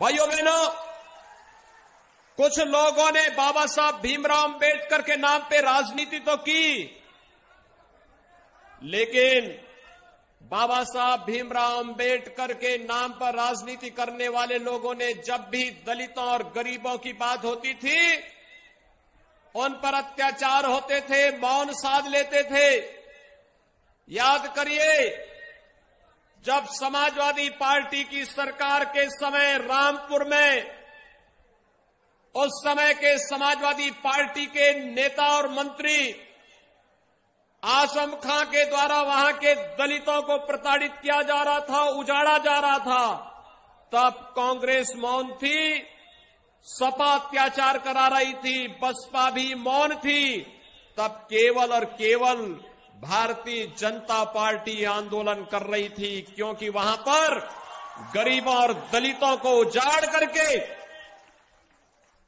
भाइयों बहनों, कुछ लोगों ने बाबा साहब भीमराव अंबेडकर के नाम पे राजनीति तो की, लेकिन बाबा साहब भीमराव अंबेडकर के नाम पर राजनीति करने वाले लोगों ने जब भी दलितों और गरीबों की बात होती थी, उन पर अत्याचार होते थे, मौन साध लेते थे। याद करिए जब समाजवादी पार्टी की सरकार के समय रामपुर में, उस समय के समाजवादी पार्टी के नेता और मंत्री आसम खां के द्वारा वहाँ के दलितों को प्रताड़ित किया जा रहा था, उजाड़ा जा रहा था, तब कांग्रेस मौन थी, सपा अत्याचार करा रही थी, बसपा भी मौन थी, तब केवल और केवल भारतीय जनता पार्टी आंदोलन कर रही थी क्योंकि वहाँ पर गरीबों और दलितों को उजाड़ करके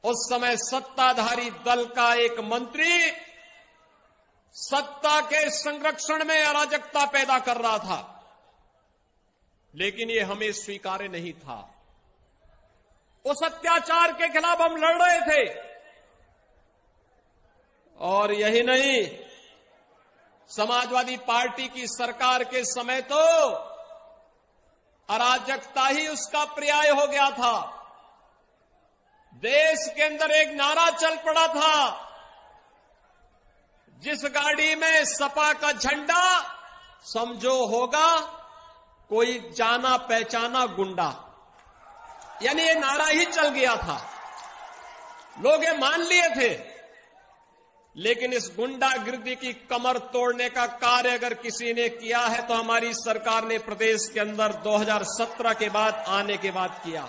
उस समय सत्ताधारी दल का एक मंत्री सत्ता के संरक्षण में अराजकता पैदा कर रहा था। लेकिन ये हमें स्वीकार्य नहीं था। उस अत्याचार के खिलाफ हम लड़ रहे थे। और यही नहीं समाजवादी पार्टी की सरकार के समय तो अराजकता ही उसका पर्याय हो गया था। देश के अंदर एक नारा चल पड़ा था। जिस गाड़ी में सपा का झंडा, समझो होगा, कोई जाना पहचाना गुंडा। यानी ये नारा ही चल गया था। लोग ये मान लिए थे। लेकिन इस गुंडागिर्दी की कमर तोड़ने का कार्य अगर किसी ने किया है तो हमारी सरकार ने प्रदेश के अंदर 2017 के बाद आने के बाद किया